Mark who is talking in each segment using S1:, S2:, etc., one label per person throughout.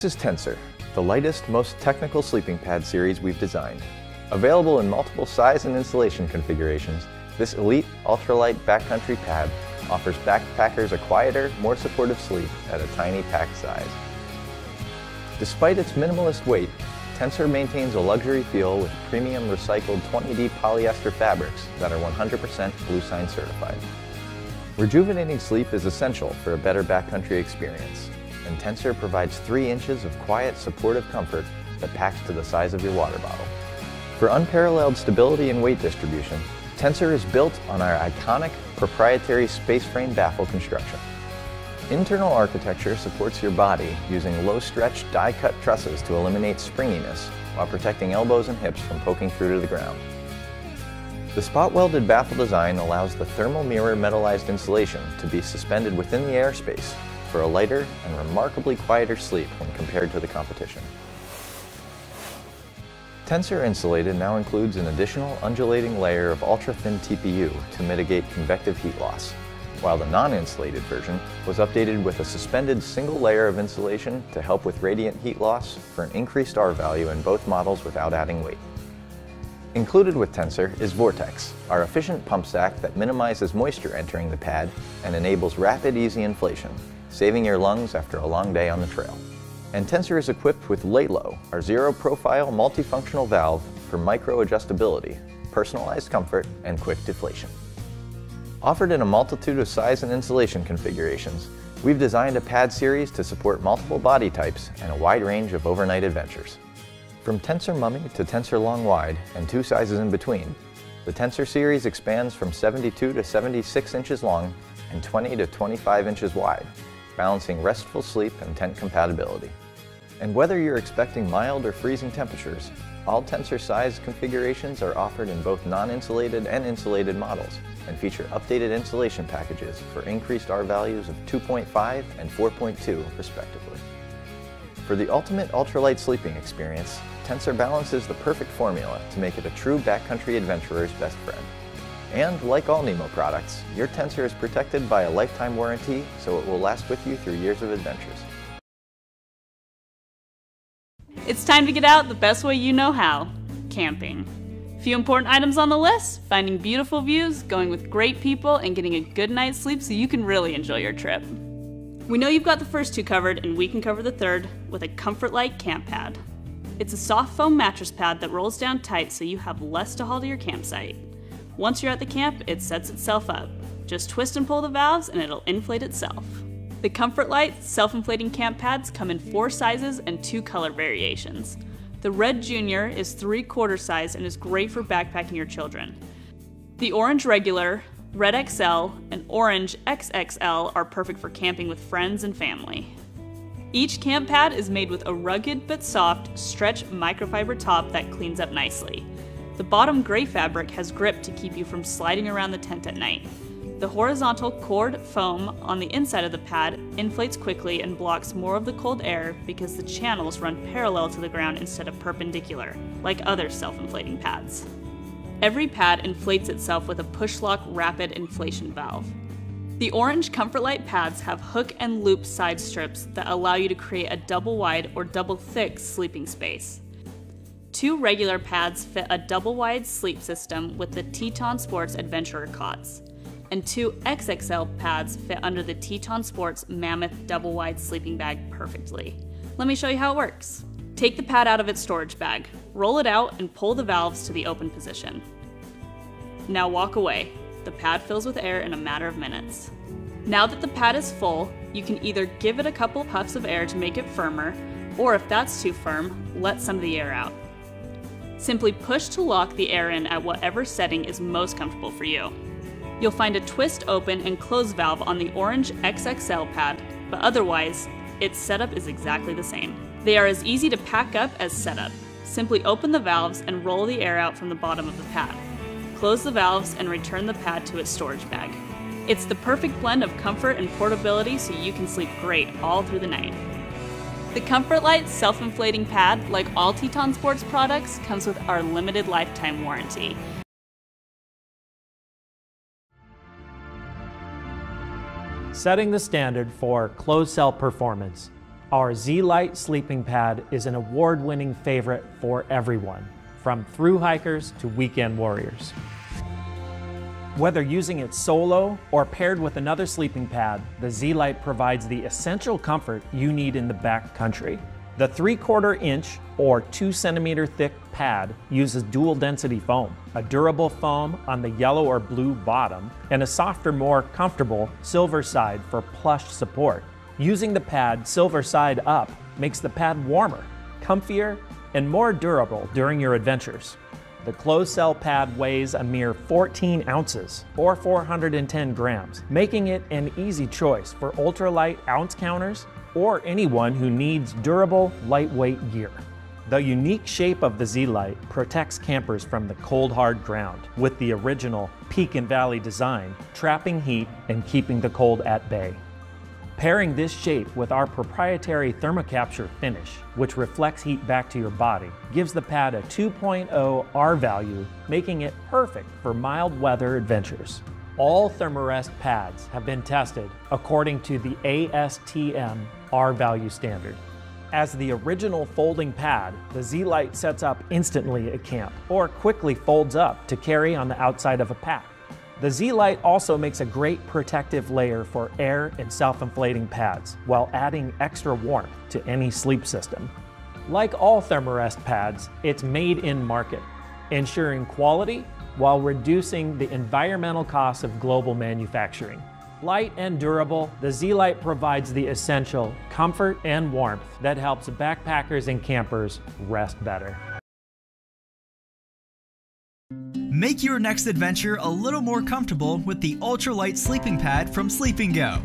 S1: This is Tensor, the lightest, most technical sleeping pad series we've designed. Available in multiple size and insulation configurations, this elite ultralight backcountry pad offers backpackers a quieter, more supportive sleep at a tiny pack size. Despite its minimalist weight, Tensor maintains a luxury feel with premium recycled 20D polyester fabrics that are 100% Bluesign certified. Rejuvenating sleep is essential for a better backcountry experience, Tensor provides 3 inches of quiet, supportive comfort that packs to the size of your water bottle. For unparalleled stability and weight distribution, Tensor is built on our iconic proprietary space frame baffle construction. Internal architecture supports your body using low-stretch die-cut trusses to eliminate springiness while protecting elbows and hips from poking through to the ground. The spot-welded baffle design allows the thermal mirror metallized insulation to be suspended within the airspace for a lighter and remarkably quieter sleep when compared to the competition. Tensor Insulated now includes an additional undulating layer of ultra-thin TPU to mitigate convective heat loss, while the non-insulated version was updated with a suspended single layer of insulation to help with radiant heat loss for an increased R value in both models without adding weight. Included with Tensor is Vortex, our efficient pump sack that minimizes moisture entering the pad and enables rapid, easy inflation, saving your lungs after a long day on the trail. And Tensor is equipped with Laylow, our zero-profile multifunctional valve for micro-adjustability, personalized comfort, and quick deflation. Offered in a multitude of size and insulation configurations, we've designed a pad series to support multiple body types and a wide range of overnight adventures. From Tensor Mummy to Tensor Long Wide and two sizes in between, the Tensor series expands from 72 to 76 inches long and 20 to 25 inches wide, balancing restful sleep and tent compatibility. And whether you're expecting mild or freezing temperatures, all Tensor size configurations are offered in both non-insulated and insulated models and feature updated insulation packages for increased R values of 2.5 and 4.2 respectively. For the ultimate ultralight sleeping experience, Tensor balances the perfect formula to make it a true backcountry adventurer's best friend. And like all Nemo products, your Tensor is protected by a lifetime warranty, so it will last with you through years of adventures.
S2: It's time to get out the best way you know how camping. Few important items on the list finding beautiful views, going with great people, and getting a good night's sleep so you can really enjoy your trip. We know you've got the first two covered, and we can cover the third with a Comfort-Lite camp pad. It's a soft foam mattress pad that rolls down tight so you have less to haul to your campsite. Once you're at the camp, it sets itself up. Just twist and pull the valves and it'll inflate itself. The Comfort-Lite self-inflating camp pads come in four sizes and two color variations. The Red Junior is 3 quarter size and is great for backpacking your children. The Orange Regular, Red XL, and Orange XXL are perfect for camping with friends and family. Each camp pad is made with a rugged but soft stretch microfiber top that cleans up nicely. The bottom gray fabric has grip to keep you from sliding around the tent at night. The horizontal cord foam on the inside of the pad inflates quickly and blocks more of the cold air because the channels run parallel to the ground instead of perpendicular, like other self-inflating pads. Every pad inflates itself with a push-lock rapid inflation valve. The orange Comfort-Lite pads have hook and loop side strips that allow you to create a double wide or double thick sleeping space. Two regular pads fit a double wide sleep system with the Teton Sports Adventurer cots, and two XXL pads fit under the Teton Sports Mammoth double wide sleeping bag perfectly. Let me show you how it works. Take the pad out of its storage bag, roll it out, and pull the valves to the open position. Now walk away. The pad fills with air in a matter of minutes. Now that the pad is full, you can either give it a couple puffs of air to make it firmer, or if that's too firm, let some of the air out. Simply push to lock the air in at whatever setting is most comfortable for you. You'll find a twist open and close valve on the orange XXL pad, but otherwise, its setup is exactly the same. They are as easy to pack up as setup. Simply open the valves and roll the air out from the bottom of the pad. Close the valves and return the pad to its storage bag. It's the perfect blend of comfort and portability so you can sleep great all through the night. The Comfort-Lite self-inflating pad, like all Teton Sports products, comes with our limited lifetime warranty.
S3: Setting the standard for closed cell performance. Our Z-Lite sleeping pad is an award-winning favorite for everyone, from through hikers to weekend warriors. Whether using it solo or paired with another sleeping pad, the Z-Lite provides the essential comfort you need in the back country. The 3 quarter inch or 2 centimeter thick pad uses dual density foam, a durable foam on the yellow or blue bottom, and a softer, more comfortable silver side for plush support. Using the pad silver side up makes the pad warmer, comfier, and more durable during your adventures. The closed cell pad weighs a mere 14 ounces or 410 grams, making it an easy choice for ultralight ounce counters or anyone who needs durable, lightweight gear. The unique shape of the Z-Lite protects campers from the cold hard ground with the original peak and valley design, trapping heat and keeping the cold at bay. Pairing this shape with our proprietary ThermaCapture finish, which reflects heat back to your body, gives the pad a 2.0 R value, making it perfect for mild weather adventures. All Thermarest pads have been tested according to the ASTM R value standard. As the original folding pad, the Z-Lite sets up instantly at camp or quickly folds up to carry on the outside of a pack. The Z-Lite also makes a great protective layer for air and self-inflating pads while adding extra warmth to any sleep system. Like all Thermarest pads, it's made in market, ensuring quality while reducing the environmental costs of global manufacturing. Light and durable, the Z-Lite provides the essential comfort and warmth that helps backpackers and campers rest better.
S4: Make your next adventure a little more comfortable with the ultralight sleeping pad from Sleepingo.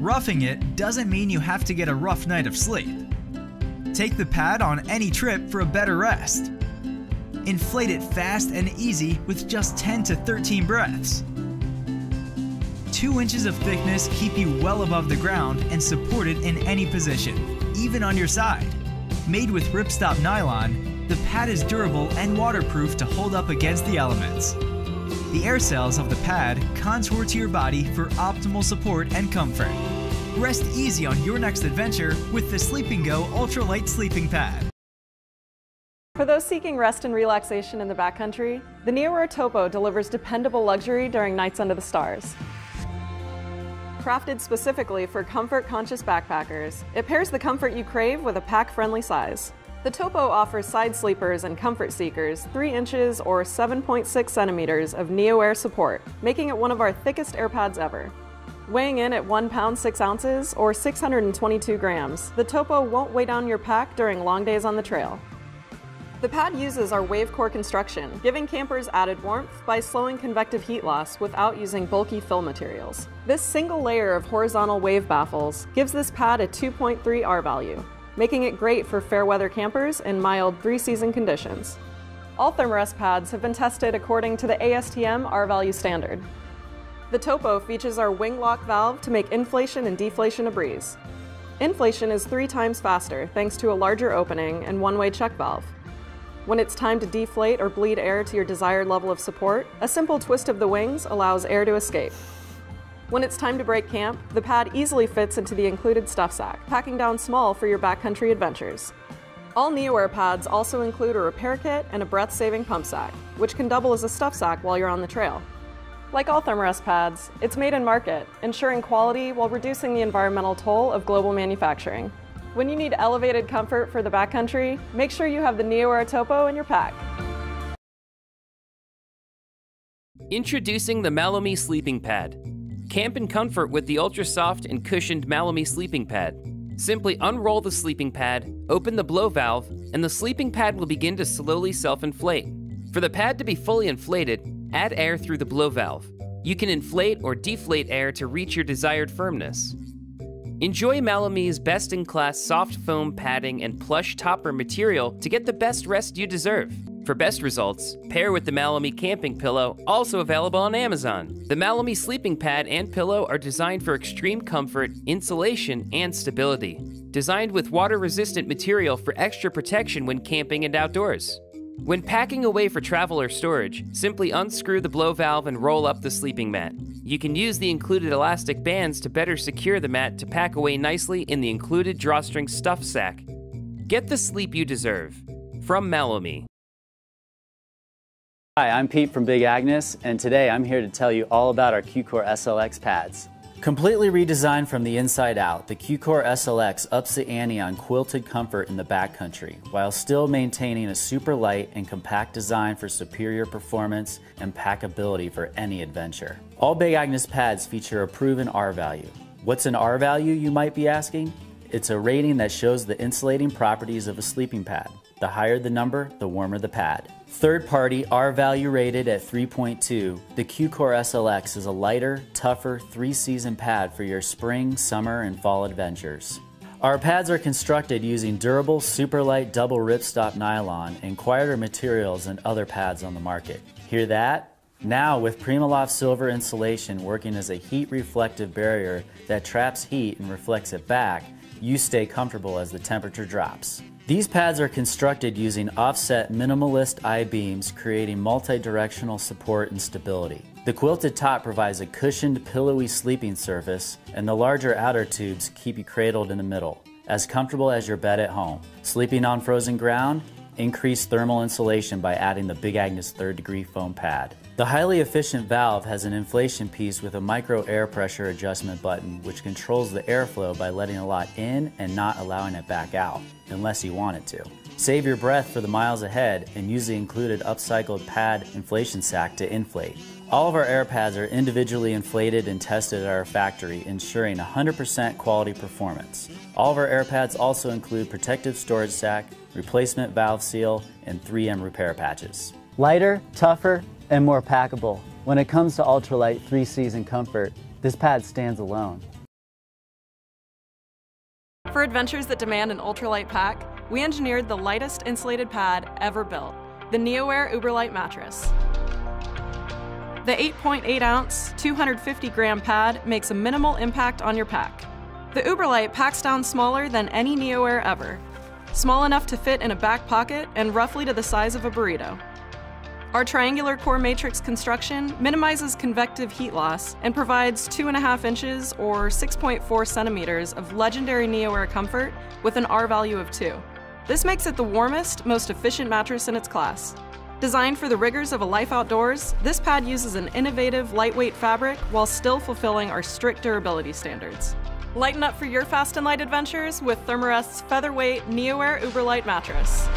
S4: Roughing it doesn't mean you have to get a rough night of sleep. Take the pad on any trip for a better rest. Inflate it fast and easy with just 10 to 13 breaths. 2 inches of thickness keep you well above the ground and supported in any position, even on your side. Made with ripstop nylon, the pad is durable and waterproof to hold up against the elements. The air cells of the pad contour to your body for optimal support and comfort. Rest easy on your next adventure with the Sleepingo Ultralight Sleeping Pad.
S5: For those seeking rest and relaxation in the backcountry, the NeoAir Topo delivers dependable luxury during nights under the stars. Crafted specifically for comfort-conscious backpackers, it pairs the comfort you crave with a pack-friendly size. The Topo offers side sleepers and comfort seekers 3 inches or 7.6 centimeters of NeoAir support, making it one of our thickest AirPads ever. Weighing in at 1 pound 6 ounces or 622 grams, the Topo won't weigh down your pack during long days on the trail. The pad uses our wave core construction, giving campers added warmth by slowing convective heat loss without using bulky fill materials. This single layer of horizontal wave baffles gives this pad a 2.3 R value, making it great for fair weather campers in mild three-season conditions. All Thermarest pads have been tested according to the ASTM R-value standard. The Topo features our wing lock valve to make inflation and deflation a breeze. Inflation is three times faster thanks to a larger opening and one-way check valve. When it's time to deflate or bleed air to your desired level of support, a simple twist of the wings allows air to escape. When it's time to break camp, the pad easily fits into the included stuff sack, packing down small for your backcountry adventures. All NeoAir pads also include a repair kit and a breath-saving pump sack, which can double as a stuff sack while you're on the trail. Like all Thermarest pads, it's made in market, ensuring quality while reducing the environmental toll of global manufacturing. When you need elevated comfort for the backcountry, make sure you have the NeoAir Topo in your pack.
S6: Introducing the MalloMe Sleeping Pad. Camp in comfort with the ultra soft and cushioned MalloMe sleeping pad. Simply unroll the sleeping pad, open the blow valve, and the sleeping pad will begin to slowly self-inflate. For the pad to be fully inflated, add air through the blow valve. You can inflate or deflate air to reach your desired firmness. Enjoy MalloMe's best-in-class soft foam padding and plush topper material to get the best rest you deserve. For best results, pair with the MalloMe camping pillow, also available on Amazon. The MalloMe sleeping pad and pillow are designed for extreme comfort, insulation, and stability. Designed with water-resistant material for extra protection when camping and outdoors. When packing away for travel or storage, simply unscrew the blow valve and roll up the sleeping mat. You can use the included elastic bands to better secure the mat to pack away nicely in the included drawstring stuff sack. Get the sleep you deserve. From MalloMe.
S7: Hi, I'm Pete from Big Agnes, and today I'm here to tell you all about our Q-Core SLX pads. Completely redesigned from the inside out, the Q-Core SLX ups the ante on quilted comfort in the backcountry, while still maintaining a super light and compact design for superior performance and packability for any adventure. All Big Agnes pads feature a proven R value. What's an R value, you might be asking? It's a rating that shows the insulating properties of a sleeping pad. The higher the number, the warmer the pad. Third party R value rated at 3.2, the Q-Core SLX is a lighter, tougher, three season pad for your spring, summer, and fall adventures. Our pads are constructed using durable, super light double ripstop nylon and quieter materials than other pads on the market. Hear that? Now, with Primaloft silver insulation working as a heat reflective barrier that traps heat and reflects it back, you stay comfortable as the temperature drops. These pads are constructed using offset minimalist I-beams, creating multi-directional support and stability. The quilted top provides a cushioned, pillowy sleeping surface, and the larger outer tubes keep you cradled in the middle, as comfortable as your bed at home. Sleeping on frozen ground? Increase thermal insulation by adding the Big Agnes third degree foam pad. The highly efficient valve has an inflation piece with a micro air pressure adjustment button which controls the airflow by letting a lot in and not allowing it back out, unless you want it to. Save your breath for the miles ahead and use the included upcycled pad inflation sac to inflate. All of our air pads are individually inflated and tested at our factory, ensuring 100% quality performance. All of our air pads also include protective storage sac, replacement valve seal, and 3M repair patches. Lighter, tougher, and more packable. When it comes to ultralight three season comfort, this pad stands alone.
S5: For adventures that demand an ultralight pack, we engineered the lightest insulated pad ever built, the NeoAir UberLite mattress. The 8.8 ounce, 250 gram pad makes a minimal impact on your pack. The UberLite packs down smaller than any NeoAir ever, small enough to fit in a back pocket and roughly to the size of a burrito. Our triangular core matrix construction minimizes convective heat loss and provides 2.5 inches or 6.4 centimeters of legendary NeoAir comfort with an R value of 2. This makes it the warmest, most efficient mattress in its class. Designed for the rigors of a life outdoors, this pad uses an innovative, lightweight fabric while still fulfilling our strict durability standards. Lighten up for your fast and light adventures with Thermarest's featherweight NeoAir UberLite mattress.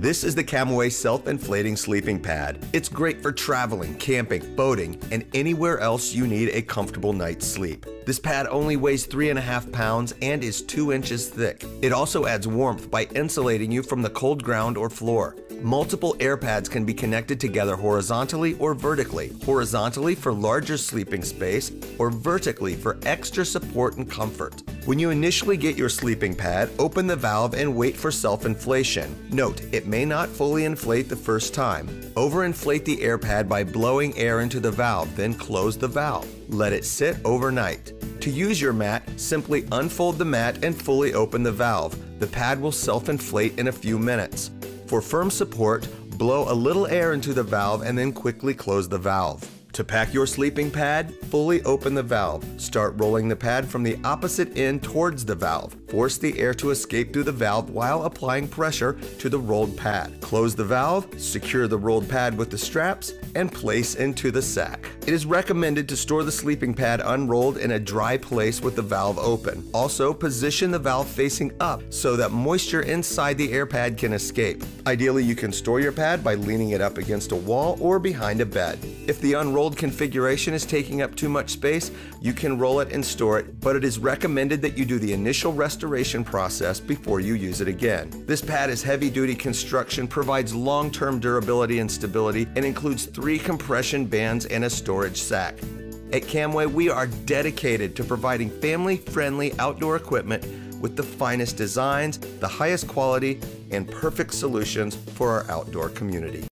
S8: This is the KAMUI self-inflating sleeping pad. It's great for traveling, camping, boating, and anywhere else you need a comfortable night's sleep. This pad only weighs three and a half pounds and is two inches thick. It also adds warmth by insulating you from the cold ground or floor. Multiple air pads can be connected together horizontally or vertically. Horizontally for larger sleeping space, or vertically for extra support and comfort. When you initially get your sleeping pad, open the valve and wait for self-inflation. Note, it may not fully inflate the first time. Overinflate the air pad by blowing air into the valve, then close the valve. Let it sit overnight. To use your mat, simply unfold the mat and fully open the valve. The pad will self-inflate in a few minutes. For firm support, blow a little air into the valve and then quickly close the valve. To pack your sleeping pad, fully open the valve. Start rolling the pad from the opposite end towards the valve. Force the air to escape through the valve while applying pressure to the rolled pad. Close the valve, secure the rolled pad with the straps, and place into the sack. It is recommended to store the sleeping pad unrolled in a dry place with the valve open. Also, position the valve facing up so that moisture inside the air pad can escape. Ideally, you can store your pad by leaning it up against a wall or behind a bed. If the unrolled configuration is taking up too much space, you can roll it and store it, but it is recommended that you do the initial restoration process before you use it again. This pad is heavy duty construction, provides long term durability and stability, and includes three compression bands and a storage sack. At KAMUI, we are dedicated to providing family friendly outdoor equipment with the finest designs, the highest quality, and perfect solutions for our outdoor community.